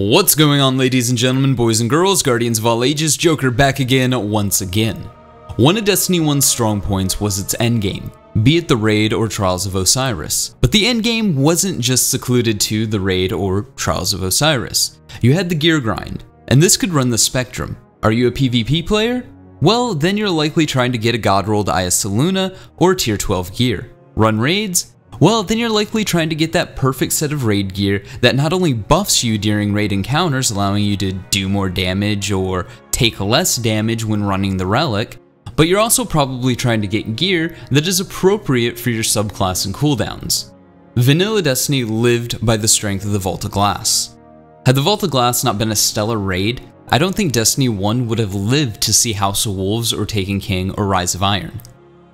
What's going on ladies and gentlemen, boys and girls, guardians of all ages, Joker back again once again. One of Destiny 1's strong points was its endgame, be it the Raid or Trials of Osiris. But the endgame wasn't just secluded to the Raid or Trials of Osiris. You had the gear grind, and this could run the spectrum. Are you a PvP player? Well, then you're likely trying to get a god rolled Eyasluna or tier 12 gear. Run raids? Well, then you're likely trying to get that perfect set of raid gear that not only buffs you during raid encounters, allowing you to do more damage or take less damage when running the relic, but you're also probably trying to get gear that is appropriate for your subclass and cooldowns. Vanilla Destiny lived by the strength of the Vault of Glass. Had the Vault of Glass not been a stellar raid, I don't think Destiny 1 would have lived to see House of Wolves or Taken King or Rise of Iron.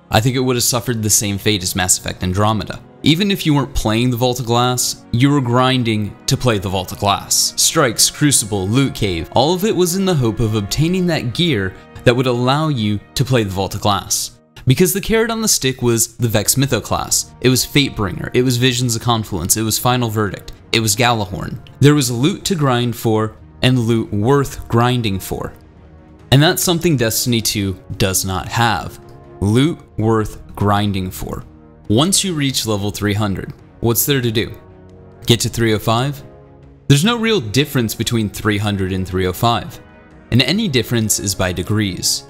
I think it would have suffered the same fate as Mass Effect Andromeda. Even if you weren't playing the Vault of Glass, you were grinding to play the Vault of Glass. Strikes, Crucible, Loot Cave, all of it was in the hope of obtaining that gear that would allow you to play the Vault of Glass. Because the carrot on the stick was the Vex Mythoclast, it was Fatebringer, it was Visions of Confluence, it was Found Verdict, it was Gjallarhorn. There was loot to grind for, and loot worth grinding for. And that's something Destiny 2 does not have. Loot worth grinding for. Once you reach level 300, what's there to do? Get to 305? There's no real difference between 300 and 305, and any difference is by degrees.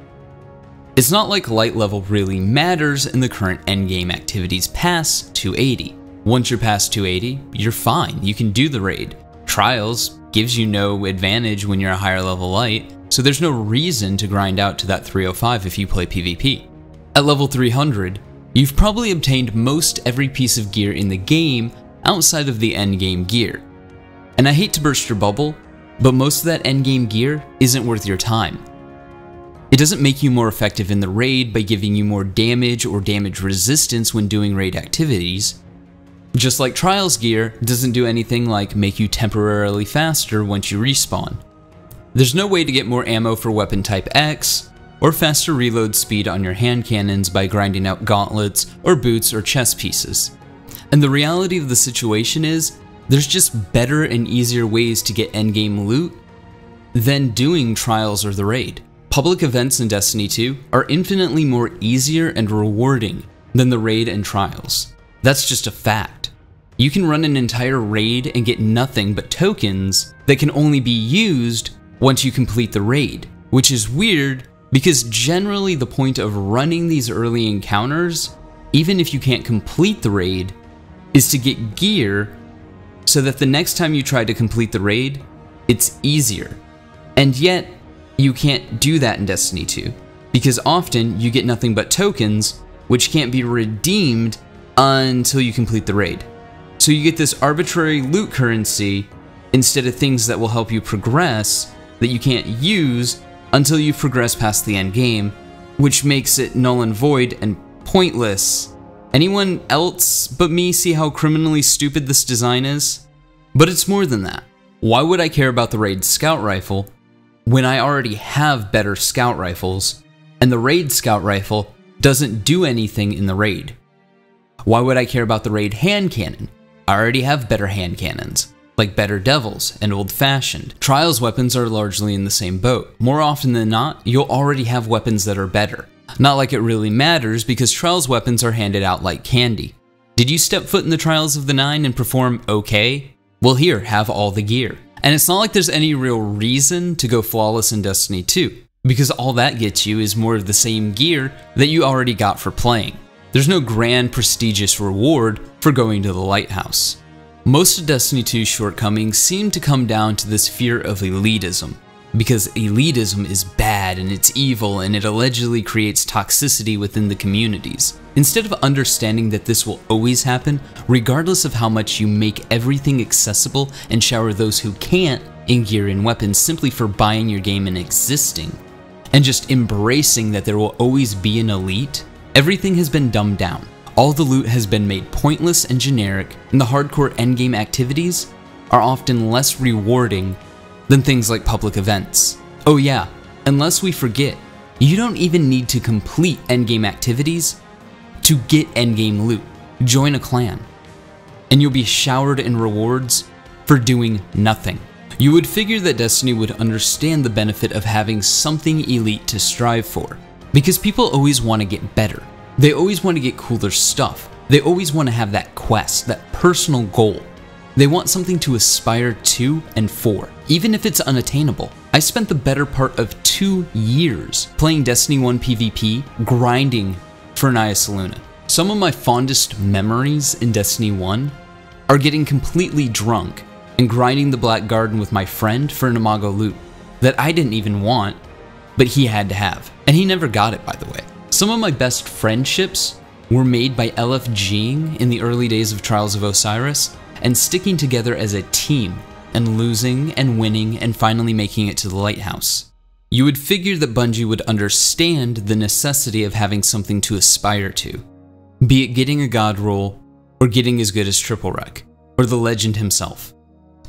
It's not like light level really matters in the current endgame activities past 280. Once you're past 280, you're fine, you can do the raid. Trials gives you no advantage when you're a higher level light, so there's no reason to grind out to that 305 if you play PvP. At level 300, You've probably obtained most every piece of gear in the game outside of the endgame gear. And I hate to burst your bubble, but most of that endgame gear isn't worth your time. It doesn't make you more effective in the raid by giving you more damage or damage resistance when doing raid activities. Just like Trials gear doesn't do anything like make you temporarily faster once you respawn. There's no way to get more ammo for weapon type X, or faster reload speed on your hand cannons by grinding out gauntlets or boots or chest pieces. And the reality of the situation is, there's just better and easier ways to get endgame loot than doing trials or the raid. Public events in Destiny 2 are infinitely more easier and rewarding than the raid and trials. That's just a fact. You can run an entire raid and get nothing but tokens that can only be used once you complete the raid, which is weird because generally the point of running these early encounters, even if you can't complete the raid, is to get gear so that the next time you try to complete the raid, it's easier. And yet, you can't do that in Destiny 2, because often you get nothing but tokens, which can't be redeemed until you complete the raid. So you get this arbitrary loot currency instead of things that will help you progress that you can't use until you progress past the end game, which makes it null and void and pointless. Anyone else but me see how criminally stupid this design is? But it's more than that. Why would I care about the Raid Scout Rifle when I already have better Scout Rifles, and the Raid Scout Rifle doesn't do anything in the Raid? Why would I care about the Raid Hand Cannon? I already have better hand cannons like Better Devils and Old Fashioned. Trials weapons are largely in the same boat. More often than not, you'll already have weapons that are better. Not like it really matters because Trials weapons are handed out like candy. Did you step foot in the Trials of the Nine and perform okay? Well here, have all the gear. And it's not like there's any real reason to go flawless in Destiny 2, because all that gets you is more of the same gear that you already got for playing. There's no grand prestigious reward for going to the lighthouse. Most of Destiny 2's shortcomings seem to come down to this fear of elitism, because elitism is bad and it's evil and it allegedly creates toxicity within the communities. Instead of understanding that this will always happen, regardless of how much you make everything accessible and shower those who can't in gear and weapons simply for buying your game and existing, and just embracing that there will always be an elite, everything has been dumbed down all the loot has been made pointless and generic, and the hardcore endgame activities are often less rewarding than things like public events. Oh yeah, unless we forget, you don't even need to complete endgame activities to get endgame loot. Join a clan, and you'll be showered in rewards for doing nothing. You would figure that Destiny would understand the benefit of having something elite to strive for, because people always want to get better. They always want to get cooler stuff. They always want to have that quest, that personal goal. They want something to aspire to and for, even if it's unattainable. I spent the better part of two years playing Destiny 1 PvP, grinding for Naya Luna. Some of my fondest memories in Destiny 1 are getting completely drunk and grinding the Black Garden with my friend for an Imago loot that I didn't even want, but he had to have. And he never got it, by the way. Some of my best friendships were made by LFGing in the early days of Trials of Osiris and sticking together as a team and losing and winning and finally making it to the lighthouse. You would figure that Bungie would understand the necessity of having something to aspire to, be it getting a god roll or getting as good as Triple Wreck or the legend himself.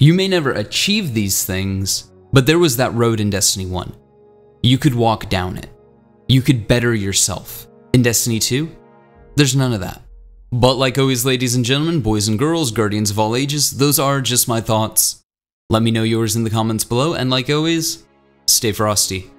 You may never achieve these things, but there was that road in Destiny 1. You could walk down it. You could better yourself. In Destiny 2, there's none of that. But like always, ladies and gentlemen, boys and girls, guardians of all ages, those are just my thoughts. Let me know yours in the comments below, and like always, stay frosty.